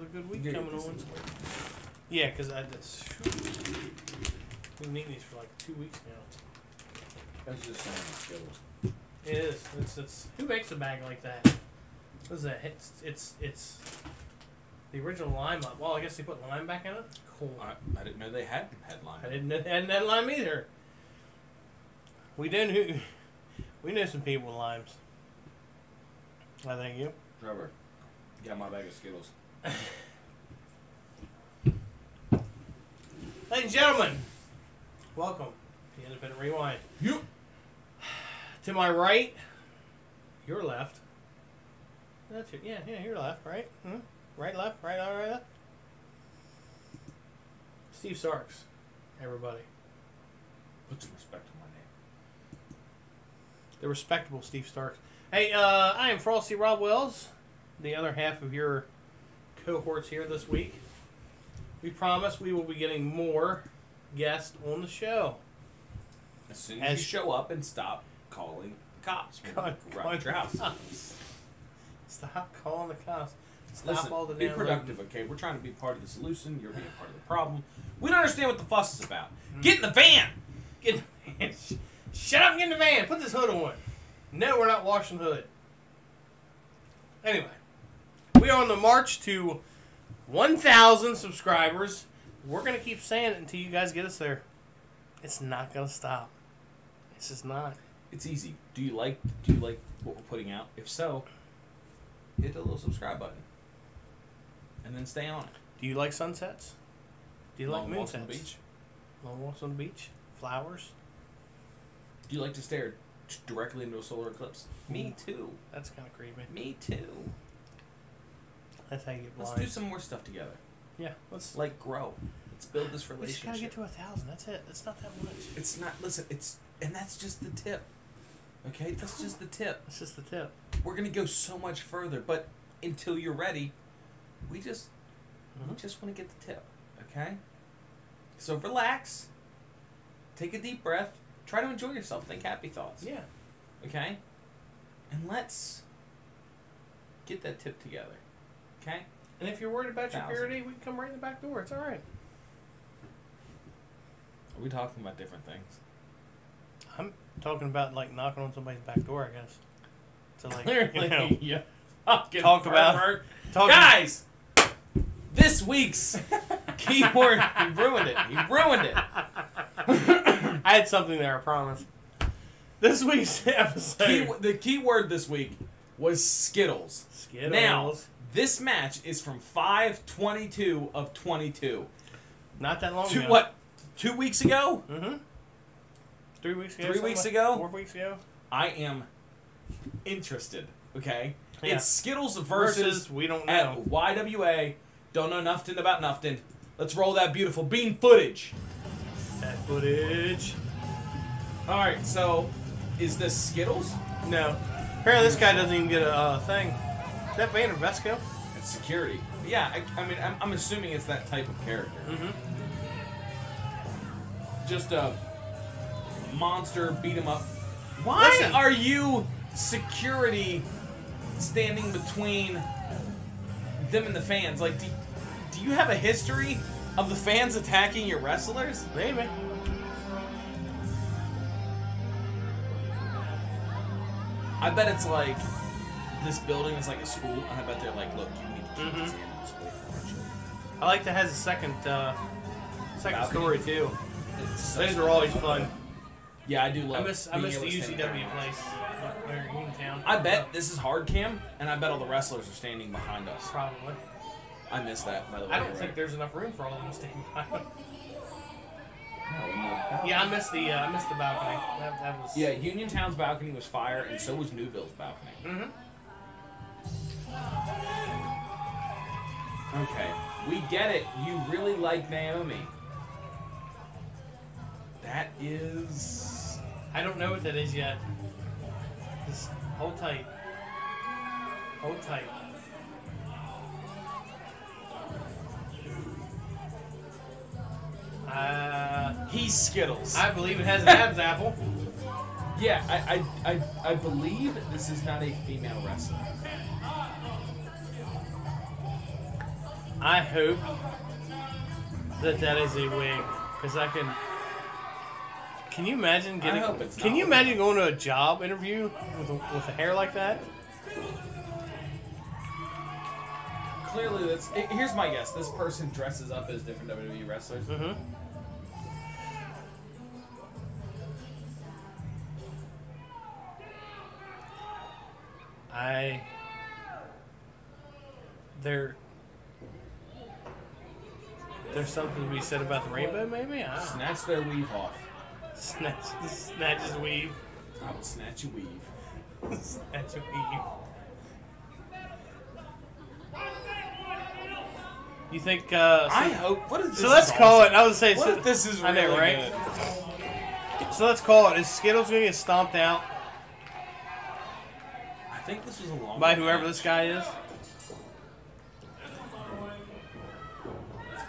be a good week Yeah, coming this on. is like- Yeah, because that's. Been eating these for like two weeks now. That's just saying Skittles. It is. It's it's. Who makes a bag like that? What is that? It's it's it's. The original lime. Well, I guess they put lime back in it. Cool. I, I didn't know they had had lime. I didn't know hadn't had lime either. We didn't. We know some people with limes. I thank you. Trevor, got my bag of Skittles. Ladies and gentlemen, welcome to Independent Rewind. You. To my right, your left. That's your, yeah, yeah, your left, right? Hmm? Right, left, right, all right, left. Steve Sarks, everybody. Put some respect on my name. The respectable Steve Starks. Hey, uh, I am Frosty Rob Wells, the other half of your cohorts here this week. We promise we will be getting more guests on the show. As soon As- as, you show up and stop calling cops, God, we're your house. cops. Stop calling the cops. Stop Listen, all the be productive, okay? We're trying to be part of the solution. You're being part of the problem. We don't understand what the fuss is about. Hmm. Get in the van. Get in the van. Shut up and get in the van. Put this hood on. No, we're not washing the hood. Anyway, we are on the march to 1,000 subscribers. We're going to keep saying it until you guys get us there. It's not going to stop. It's just not. It's easy. Do you like do you like what we're putting out? If so, hit the little subscribe button. And then stay on it. Do you like sunsets? Do you like Long walks on moonsets? the beach. Long walks on the beach? Flowers? Do you like to stare directly into a solar eclipse? Me too. That's kind of creepy. Me too. That's how you get Let's do some more stuff together. yeah, let's. Like grow. Let's build this relationship. we just gotta get to a thousand. That's it. That's not that much. It's not. Listen. It's and that's just the tip. Okay, that's just the tip. That's just the tip. We're gonna go so much further, but until you're ready, we just we Mhm. just want to get the tip. Okay. So relax. Take a deep breath. Try to enjoy yourself. Think happy thoughts. Yeah. Okay. And let's get that tip together. Okay. And if you're worried about your Thousand. purity, we can come right in the back door. It's all right. Are we talking about different things? I'm talking about like knocking on somebody's back door, I guess. To like, Clearly, you know, yeah. Fucking Talk about- pervert. talking, guys. This week's keyword. He ruined it. He ruined it. I had something there, I promise. This week's episode. Key, the key word this week was Skittles. Skittles. Now, this match is from 522 of 22. not that long Two, ago. what? Two weeks ago? Mm-hmm. Three weeks ago. Three weeks like- ago? Four weeks ago. I am interested. Okay? Yeah. It's Skittles versus, Versus, we don't know. at YWA. Don't know nothing about nothing. Let's roll that beautiful bean footage. That footage. All right, so is this Skittles? No. Apparently, this guy doesn't even get a uh, thing. Is that Vander Vesco? It's security. Yeah, I, I mean, I'm, I'm assuming it's that type of character. Mm-hmm. Just a monster beat 'em up. Why Listen. are you security standing between them and the fans? Like, do, do you have a history of the fans attacking your wrestlers? Maybe. I bet it's like this building is like a school, and I bet they're like, look, you need to keep Mhm. these animals away from our children. I like that has a second, uh, second Balcony. story too. It's Those are always fun. Yeah, I do I love. miss, I miss the UCW place Uniontown. I bet this is hard cam, and I bet all the wrestlers are standing behind us. Probably. I miss that, by the way. I don't you're think there's enough room for all of them staying behind. No. Yeah, I missed the, uh, I missed the balcony. That, that was. Yeah, Uniontown's balcony was fire, and so was Newville's balcony. Mm-hmm. Okay, we get it. You really like Naomi. That is. I don't know what that is yet. Just hold tight. Hold tight. Uh, He's Skittles. I believe it has an abs apple. yeah, I, I, I, I believe this is not a female wrestler. I hope that that is a wig, because I can. Can you imagine getting? can you imagine going to a job interview with a, with a hair like that? Clearly, that's. i- Here's my guess. This person dresses up as different WWE wrestlers. Mm-hmm. I. There. There's something to be said about the rainbow, maybe. I don't know. Snatch their weave off. Snatch, snatch his weave. I would snatch your weave. snatch a weave. You think? Uh, so, I hope. What is this? so let's is call it. I would say. What so, if this is I know, right? good? So let's call it. Is Skittles gonna get stomped out I think this was a long. by whoever this guy is?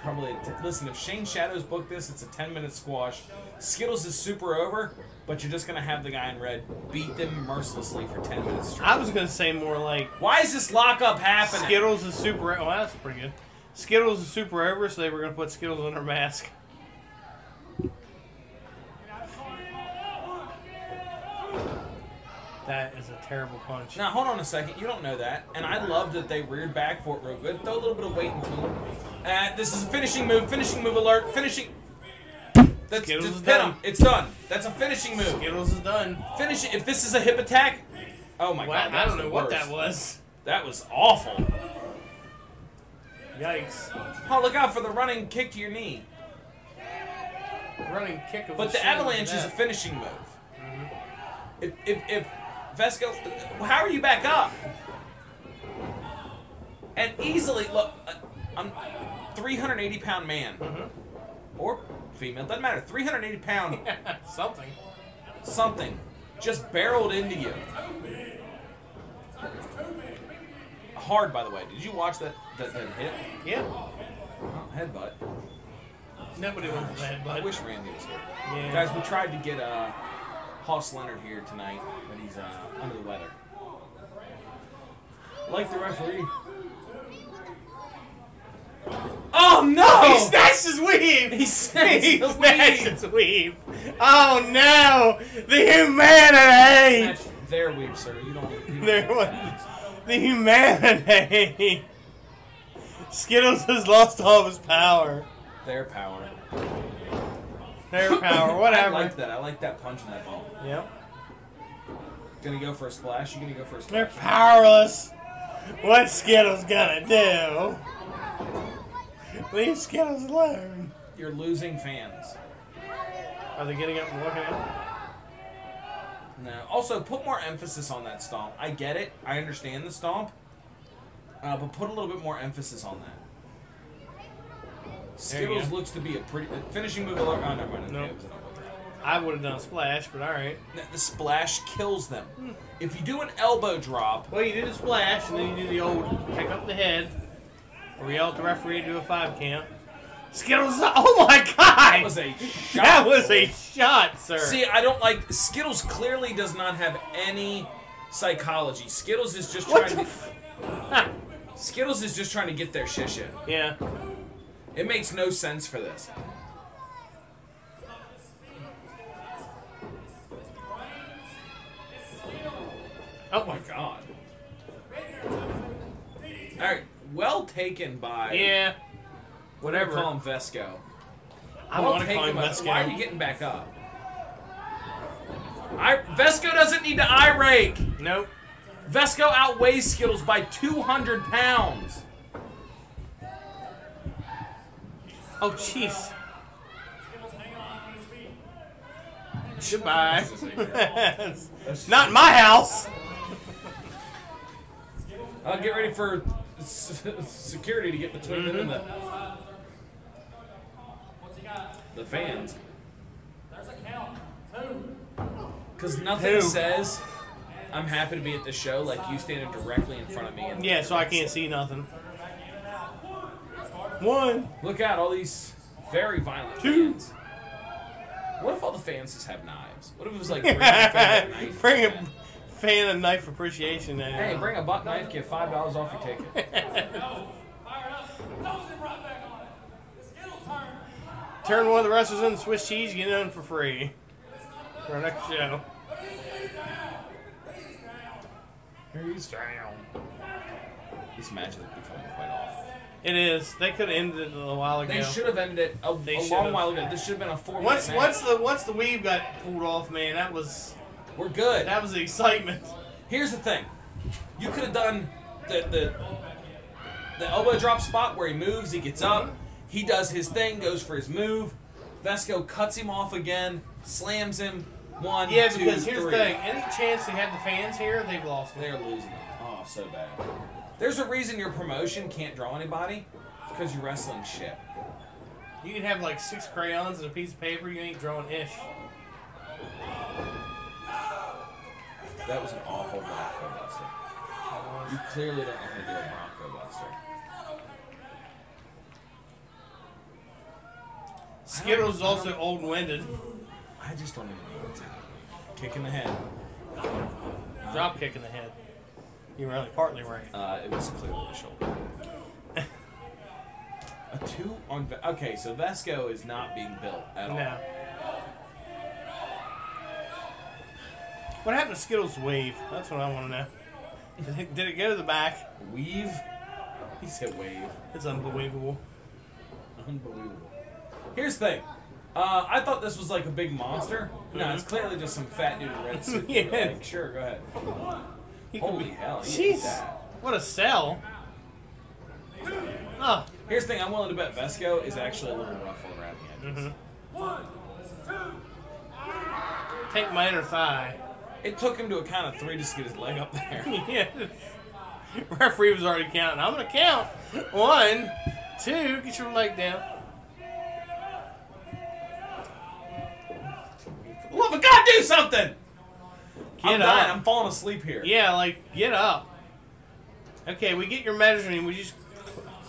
Probably. Listen, if Shane Shadows booked this, it's a 10 minute squash. Skittles is super over, but you're just gonna have the guy in red beat them mercilessly for 10 minutes straight. I was gonna say more like Why is this lockup happening? Skittles is super. Well, that's pretty good. Skittles is super over, so they were gonna put Skittles in her mask. That is a terrible punch. Now hold on a second. You don't know that, and I love that they reared back for it real good. Throw a little bit of weight into them. Uh, this is a finishing move. Finishing move alert. Finishing. That's Skittles just is hit done. him. It's done. That's a finishing move. Skittles is done. Finish it. If this is a hip attack, oh my Well, god, I don't know what that was. That was awful. Yikes! Oh, look out for the running kick to your knee. Running kick of But the the avalanche is a finishing move. If, if, if Vesco, how are you back up? And easily, look, uh, I'm 380 pound man or female, doesn't matter. 380 pound something. something just barreled into you. Hard, by the way. Did you watch that that, that hit? Yeah. Oh, headbutt. Nobody wants that, I wish Randy was here. Yeah. Guys, we tried to get uh, Hoss Leonard here tonight, but he's uh, under the weather. Like the referee. Oh no! He snatched his weave! He snatched He the snatched weave. his weave! Oh no! The humanity! Snatch their weave, sir. You don't. You don't There was the humanity! Skittles has lost all of his power. Their power. Their power, whatever. I like that. I like that punch in that ball. Yep. Gonna go for a splash. You gonna go for a They're powerless. What's Skittles gonna do? Leave Skittles alone. You're losing fans. Are they getting up and walking out? No. Also, put more emphasis on that stomp. I get it. I understand the stomp. Uh, but put a little bit more emphasis on that. Skittles looks to be a pretty uh, finishing move. Alert. Oh, never mind. Nope. It was an elbow drop. I would have done a splash, but alright. The- The splash kills them. If you do an elbow drop, Well, you do the splash, and then you do the old pick up the head, or yell the referee to do a five count. Skittles, oh my god! that was a shot. That was a shot, sir. See, I don't like Skittles. Clearly, does not have any psychology. Skittles is just what trying. to, Skittles is just trying to get their shish in. yeah. It makes no sense for this. Oh my god. Alright, well taken by Yeah. whatever call him Vesco. I Well want to call him by- Vesco. Why are you getting back up? I, Vesco doesn't need to eye rake. Nope. Vesco outweighs Skittles by 200 pounds. Oh, jeez. Goodbye. Not my house. I'll get ready for security to get between them and the the fans. Because nothing Who? says I'm happy to be at the show like you standing directly in front of me. And Yeah, so I can't see nothing. One. Look out, all these very violent Two. fans. What if all the fans just have knives? What if it was like bring a knife? Bring a fan of knife appreciation. Hey, uh, bring a buck knife, get five dollars off your ticket. turn one of the wrestlers into Swiss cheese, get it in for free. For our next show. He's down. This match is becoming quite awful. It is. They could have ended it a while ago. They should have ended it a, a long have. while ago. This should have been a four Once minute once match. the once the weave got pulled off, man, that was We're good. that was the excitement. Here's the thing. You could have done the, the the elbow drop spot where he moves, he gets up, he does his thing, goes for his move. Vesco cuts him off again, slams him. One, Yeah, two, because here's three. the thing: any chance they had the fans here, they've lost. They're losing it. Oh, so bad. There's a reason your promotion can't draw anybody. Because you're wrestling shit. You can have like six crayons and a piece of paper. You ain't drawing ish. That was an awful Bronco Buster. You clearly don't know how to do a Bronco Buster. Skittles is also old and winded. I just don't even know what's happening. Kick in the head. Drop kick in the head. You were only partly right. Uh, it was clearly the shoulder. A two on. Ve- Okay, so Vesco is not being built at all. No. What happened to Skittles' wave? That's what I want to know. Did it, did it go to the back? Weave. He said wave. It's unbelievable. Unbelievable. Here's the thing. Uh, I thought this was like a big monster. No, it's clearly just some fat dude in red suit. Yeah. Like, sure, go ahead. He Holy be- hell, Jeez, what a sell! Oh, Here's the thing. I'm willing to bet Vesco is actually a little rough around the edges. mhm. take my inner thigh. It took him to a count of three just to get his leg up there. yeah. Referee was already counting. I'm gonna count. One, two. Get your leg down. Love of God, do something! Get I'm up. dying. I'm falling asleep here. Yeah, like get up. Okay, we get your measuring. We just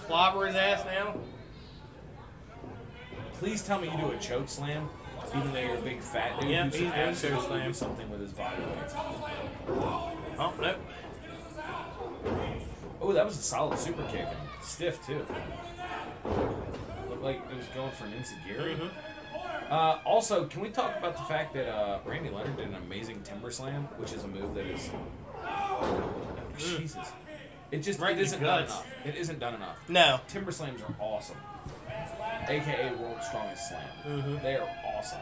clobber his ass now. Please tell me you do a choke slam, even though you're a big fat dude Yep, who he's should doing choke absolutely slam. do something with his body weight. Oh nope. Oh, that was a solid super kick. and Stiff, too. Looked like it was going for an insecurity. Mhm. Uh, also, can we talk about the fact that uh, Randy Leonard did an amazing timber slam, which is a move that is. Oh, Jesus. It just Right it isn't done enough. It isn't done enough. No. Timber slams are awesome. AKA World's Strongest Slam. Mhm. They are awesome.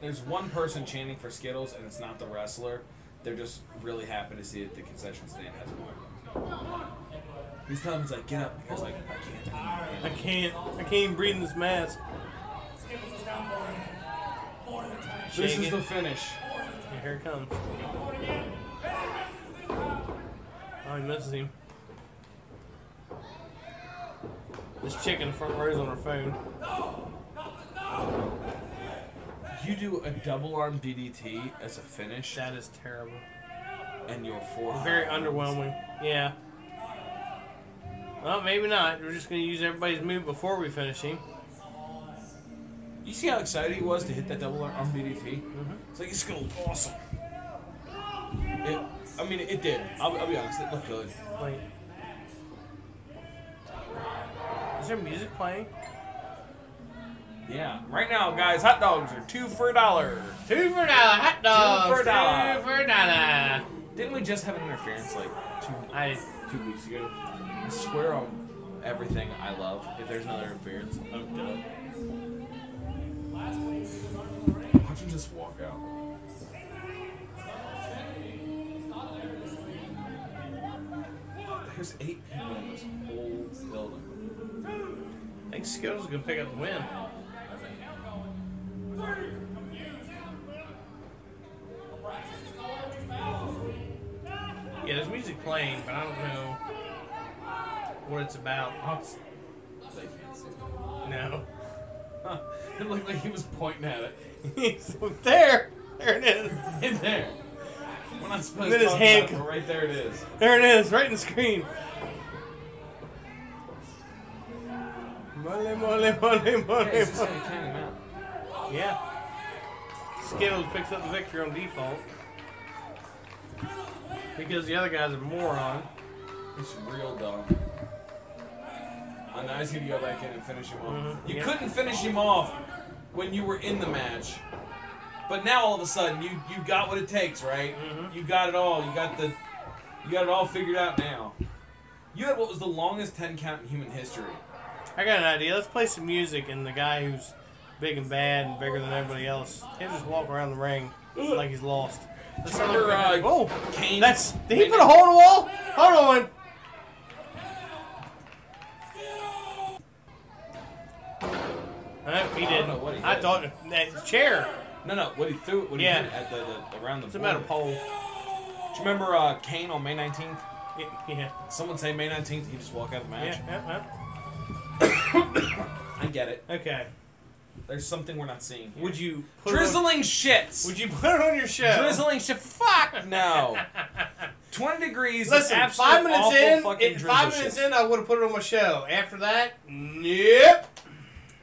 There's one person chanting for Skittles, and it's not the wrestler. They're just really happy to see that the concession stand has one. He's telling him, he's like, get up. He's like, I can't. I I can't. can't. I can't even breathe in this mask. This is the finish. Here it comes. He misses him. This chick in the front row is on her phone. You do a double arm DDT as a finish, That is terrible. and you're four. Very underwhelming. Yeah. Well, maybe not. We're just going to use everybody's move before we finish him. You see how excited he was to hit that double arm DDT? Mm-hmm. It's like it's look awesome. It, I mean, it did. I'll, I'll be honest, it looked good. Wait. Is there music playing? Yeah. Right now, guys, hot dogs are two for a dollar. Two for a dollar hot dogs. Two for a dollar. Two for a dollar. Didn't we just have an interference like two I two weeks ago? I swear on everything I love. If there's another interference, I'm done. Watch him just walk out. There's eight people in this whole building. I think Skittles is gonna pick up the win. Yeah, there's music playing, but I don't know what it's about. No. Huh. It looked like he was pointing at it. He's there. There it is. In there. We're not supposed Then to his hand about it, co- but right there it is. There it is, right in the screen. Mole, mole, mole, mole, Hey, mole. how you count him out? Yeah. Skittles picks up the victory on default. Because the other guy's a moron. He's real dumb. And now he's gonna go back in and finish him off. Mhm, You yeah. couldn't finish him off when you were in the match. But now all of a sudden you you got what it takes, right? Mhm. You got it all. You got the you got it all figured out now. You had what was the longest ten count in human history. I got an idea. Let's play some music, and the guy who's big and bad and bigger than everybody else, he'll just walk around the ring like he's lost. Remember, uh, Whoa! Kane. That's did he put a hole in the wall? Hold on. He I don't didn't. know what he I thought that chair. No, no. What he threw? What he Yeah. hit at the, the around the. It's a metal pole. Do you remember uh, Kane on May nineteenth? Yeah, yeah, Someone say May nineteenth. He just walk out of the match. yeah, yeah, I get it. Okay. There's something we're not seeing. Here. Would you put it on, drizzling shits? Would you put it on your show? drizzling shit? Fuck no. Twenty degrees. Listen, five minutes in, Fucking it, five minutes shit. in, I would have put it on my show. After that, nope.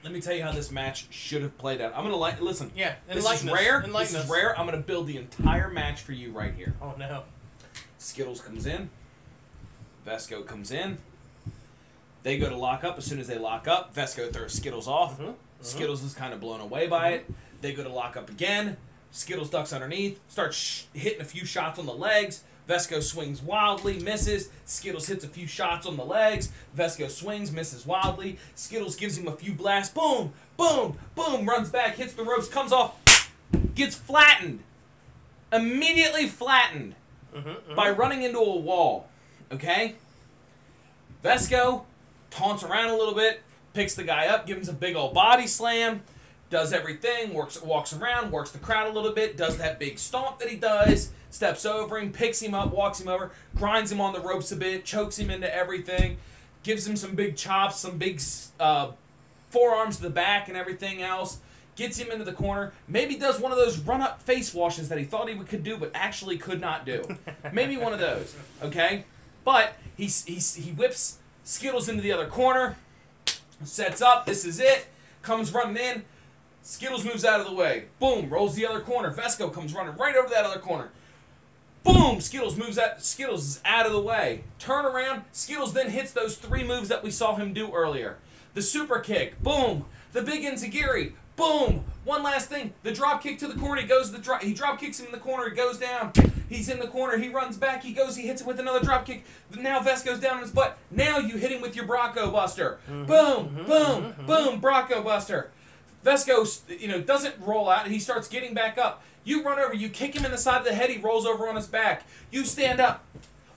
Let me tell you how this match should have played out. I'm gonna like listen. Yeah, This is rare. This is rare. I'm gonna build the entire match for you right here. Oh no. Skittles comes in. Vesco comes in. They go to lock up. As soon as they lock up, Vesco throws Skittles off. Mhm, Skittles is kind of blown away by it. They go to lock up again. Skittles ducks underneath, starts sh- hitting a few shots on the legs. Vesco swings wildly, misses. Skittles hits a few shots on the legs. Vesco swings, misses wildly. Skittles gives him a few blasts. Boom, boom, boom. Runs back, hits the ropes, comes off, gets flattened. Immediately flattened Mhm, by mhm. running into a wall. Okay? Vesco taunts around a little bit, picks the guy up, gives him a big old body slam, does everything, works walks around, works the crowd a little bit, does that big stomp that he does, steps over him, picks him up, walks him over, grinds him on the ropes a bit, chokes him into everything, gives him some big chops, some big uh, forearms to the back and everything else. Gets him into the corner. Maybe does one of those run-up face washes that he thought he could do, but actually could not do. Maybe one of those. Okay, but he he he whips Skittles into the other corner, sets up. This is it. Comes running in. Skittles moves out of the way. Boom, rolls the other corner. Vesco comes running right over that other corner. Boom! Skittles moves out. Skittles is out of the way. Turn around. Skittles then hits those three moves that we saw him do earlier. The super kick. Boom. The big enzuigiri. Boom. One last thing. The drop kick to the corner. He goes the drop. He drop kicks him in the corner. He goes down. He's in the corner. He runs back. He goes. He hits him with another drop kick. Now Vesco's down on his butt. Now you hit him with your Bronco Buster. Mm-hmm. Boom. Boom. Mm-hmm. Boom. Bronco Buster. Vesco, you know, doesn't roll out. He starts getting back up. You run over. You kick him in the side of the head. He rolls over on his back. You stand up.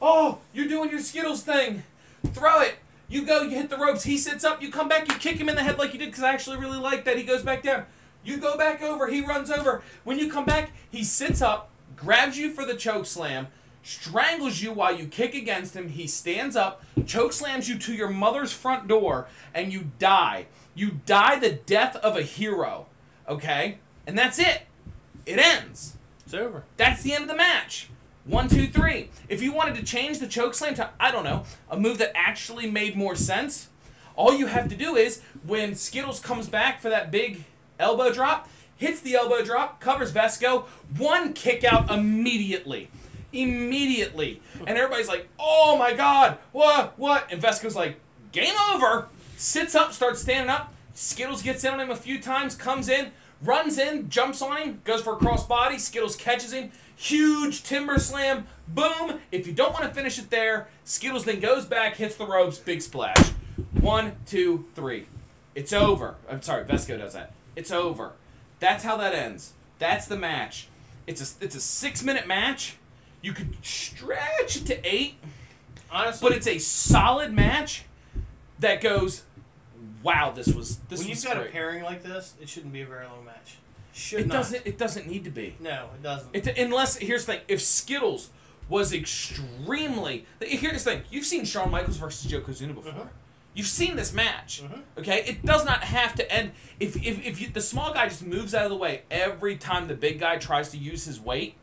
Oh, you're doing your Skittles thing. Throw it. You go. You hit the ropes. He sits up. You come back. You kick him in the head like you did because I actually really like that. He goes back down. You go back over. He runs over. When you come back, he sits up, grabs you for the choke slam, strangles you while you kick against him. He stands up, choke slams you to your mother's front door, and you die. You die the death of a hero. Okay? And that's it. It ends. It's over. That's the end of the match. One, two, three. If you wanted to change the chokeslam to, I don't know, a move that actually made more sense, all you have to do is when Skittles comes back for that big elbow drop, hits the elbow drop, covers Vesco, one kick out immediately. Immediately. And everybody's like, oh my god, what, what? And Vesco's like, game over. Sits up, starts standing up. Skittles gets in on him a few times, comes in, runs in, jumps on him, goes for a crossbody. Skittles catches him. Huge timber slam. Boom. If you don't want to finish it there, Skittles then goes back, hits the ropes, big splash. One, two, three. It's over. I'm sorry, Vesco does that. It's over. That's how that ends. That's the match. It's a it's a six minute match. You could stretch it to eight, Honestly, but it's a solid match that goes. Wow, this was this when was you've got great. a pairing like this, it shouldn't be a very long match. Should It not. doesn't. It doesn't need to be. No, it doesn't. It, unless here's the thing: if Skittles was extremely, here's the thing: you've seen Shawn Michaels versus Yokozuna before. Mhm. You've seen this match. Mhm. Okay, it does not have to end. If if, if you, the small guy just moves out of the way every time the big guy tries to use his weight,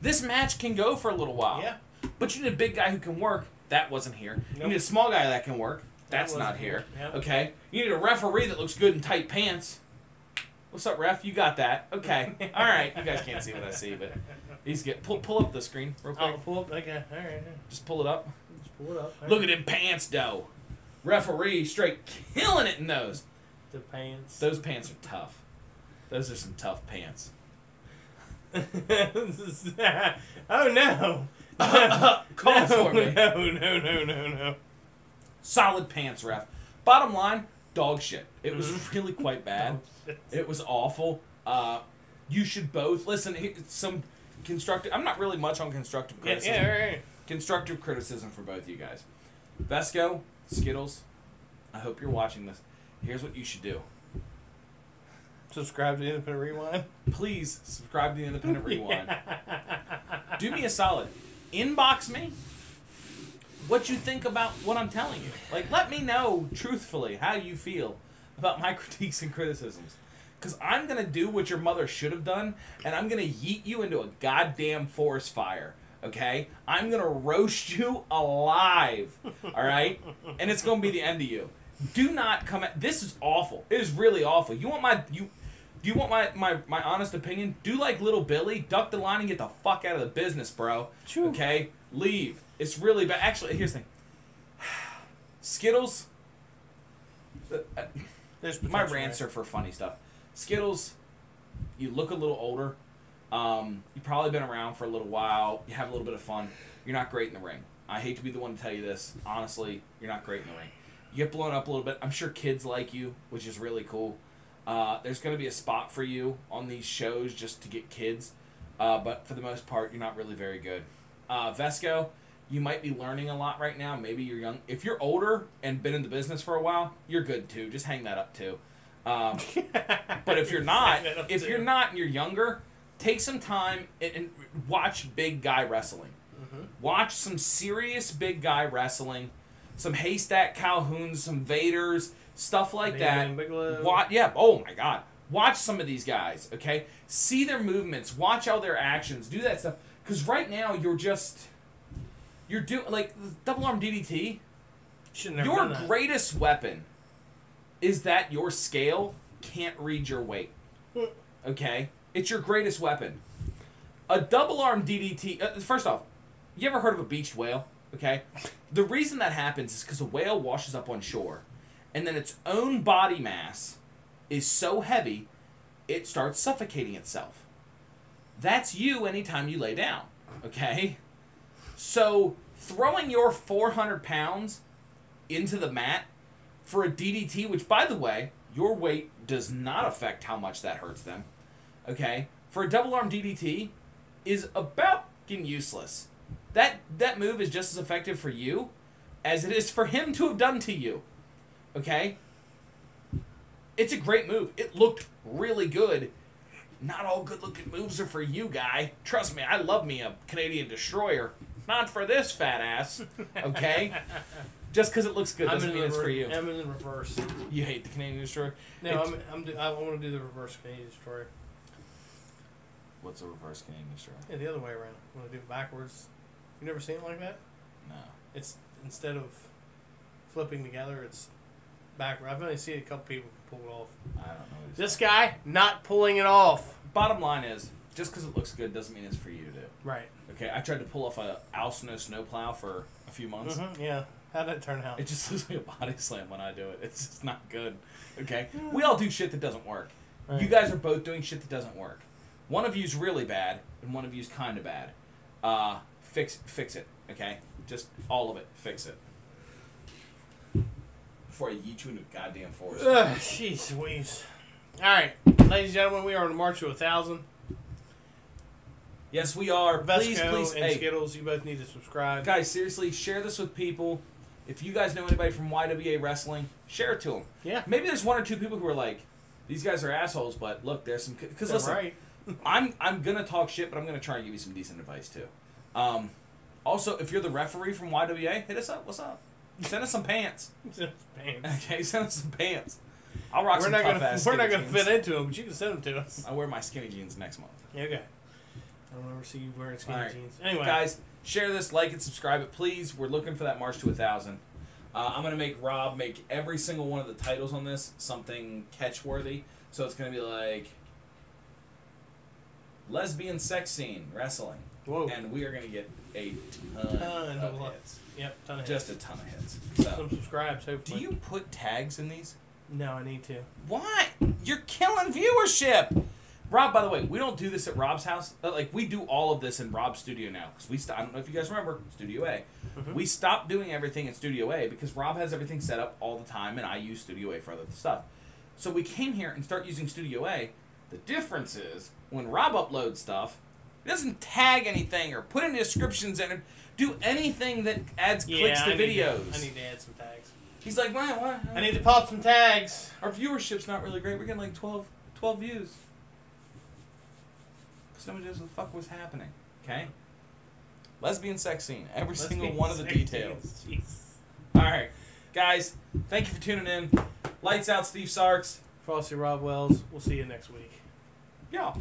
this match can go for a little while. Yeah. But you need a big guy who can work. That wasn't here. You need a small guy that can work. That That's wasn't here. here. Yep. Okay. You need a referee that looks good in tight pants. What's up, ref? You got that? Okay. All right. You guys can't see what I see, but he's get pull pull up the screen real quick. Oh, pull up. Okay, all right. Just pull it up. Just pull it up. Look at him pants, though. Referee straight killing it in those. the pants. Those pants are tough. Those are some tough pants. oh no! Call no, for me. No, no, no, no, no. Solid pants, ref. Bottom line, dog shit. It was Mm-hmm. really quite bad. It was awful. Uh, you should both listen. Some constructive. I'm not really much on constructive criticism. yeah, right, right. Constructive criticism for both you guys. Vesco, Skittles. I hope you're watching this. Here's what you should do. Subscribe to the Independent Rewind. Please subscribe to the Independent Rewind. Do me a solid. Inbox me what you think about what I'm telling you. Like, let me know truthfully how you feel about my critiques and criticisms. Because I'm going to do what your mother should have done, and I'm going to yeet you into a goddamn forest fire. Okay? I'm going to roast you alive. All right? And it's going to be the end of you. Do not come at. This is awful. It is really awful. You want my. you. Do you want my, my, my honest opinion? Do like little Billy, duck the line and get the fuck out of the business, bro. True. Okay? Leave. It's really bad. Actually, here's the thing. Skittles. uh, uh, There's my rants there. are for funny stuff. Skittles, you look a little older. Um, you've probably been around for a little while. You have a little bit of fun. You're not great in the ring. I hate to be the one to tell you this. Honestly, you're not great in the ring. You get blown up a little bit. I'm sure kids like you, which is really cool. Uh, there's going to be a spot for you on these shows just to get kids. Uh, but for the most part, you're not really very good. Uh, Vesco, you might be learning a lot right now. Maybe you're young. If you're older and been in the business for a while, you're good too. Just hang that up too. Um, but if you're not, Hang that up if too. you're not and you're younger, take some time and, and watch big guy wrestling. Mhm. Watch some serious big guy wrestling, some haystack Calhouns, some Vaders, stuff like Vader that. Watch, yeah. Oh my God. Watch some of these guys. Okay, see their movements. Watch all their actions. Do that stuff. Because right now you're just you're doing like double arm DDT. Your greatest weapon is that your scale can't read your weight. Okay? It's your greatest weapon. A double arm DDT. Uh, first off, you ever heard of a beached whale? Okay? The reason that happens is because a whale washes up on shore, and then its own body mass is so heavy, it starts suffocating itself. That's you anytime you lay down. Okay? So, throwing your 400 pounds into the mat for a DDT, which, by the way, your weight does not affect how much that hurts them. Okay? For a double arm DDT, is about getting useless. That that move is just as effective for you as it is for him to have done to you. Okay? It's a great move. It looked really good. Not all good looking moves are for you, guy. Trust me, I love me a Canadian destroyer. Not for this fat ass. Okay? Just because it looks good I'm doesn't in mean it's for you. I'm in the reverse. You hate the Canadian destroyer? No, It's- I'm, I'm do, I want to do the reverse Canadian destroyer. What's a reverse Canadian destroyer? Yeah, the other way around. I want to do it backwards. You never seen it like that? No. It's instead of flipping together, it's backward. I've only seen a couple people pull it off. I don't know. What This guy not pulling it off. Bottom line is, just because it looks good doesn't mean it's for you to do. Right. Okay, I tried to pull off a Al Snow snowplow for a few months. hmm Yeah. How'd it turn out? It just looks like a body slam when I do it. It's just not good. Okay, we all do shit that doesn't work. Right. You guys are both doing shit that doesn't work. One of you's really bad, and one of you's kind of bad. Uh, fix fix it. Okay, just all of it. Fix it. Before I yeet you into a goddamn forest. Ugh, Jeez Louise. All right, ladies and gentlemen, we are on the march to a thousand. Yes, we are. Please, Vesco please, and hey, Skittles, you both need to subscribe. guys, seriously, share this with people. If you guys know anybody from YWA Wrestling, share it to them. Yeah. Maybe there's one or two people who are like, these guys are assholes, but look, there's some. Because listen, right. I'm I'm gonna talk shit, but I'm gonna try and give you some decent advice too. Um, also, if you're the referee from YWA, hit us up. What's up? Send us some pants. send us Pants. Okay, send us some pants. I'll rock We're some not tough gonna ass. we're not gonna jeans. fit into them, but you can send them to us. I wear my skinny jeans next month. Okay. I don't ever see you wearing skinny Alright. jeans. Anyway, Guys, share this, like it, subscribe it, please. We're looking for that march to a thousand. Uh, I'm gonna make Rob make every single one of the titles on this something catchworthy. So it's gonna be like lesbian sex scene wrestling. Whoa. and we are going to get a ton, Ton of of hits. Yep, ton of Just hits. a ton of hits. So, some So, subscribes. Hopefully. do you put tags in these? No, I need to. Why? You're killing viewership. Rob, by the way, we don't do this at Rob's house. Uh, Like we do all of this in Rob's studio now because we. St- I don't know if you guys remember Studio A. Mhm. We stopped doing everything in Studio A because Rob has everything set up all the time, and I use Studio A for other stuff. So we came here and start using Studio A. The difference is when Rob uploads stuff, he doesn't tag anything or put any descriptions in it, do anything that adds clicks I to need videos. I need to add some tags. He's like, why? Why? I need to pop some tags. Our viewership's not really great. We're getting like 12, 12 views. Because nobody knows what the fuck was happening. Okay? Lesbian sex scene. Every Let's single one of the details. Alright. Guys, thank you for tuning in. Lights out, Steve Sarks. Frosty Rob Wells. We'll see you next week. Yeah.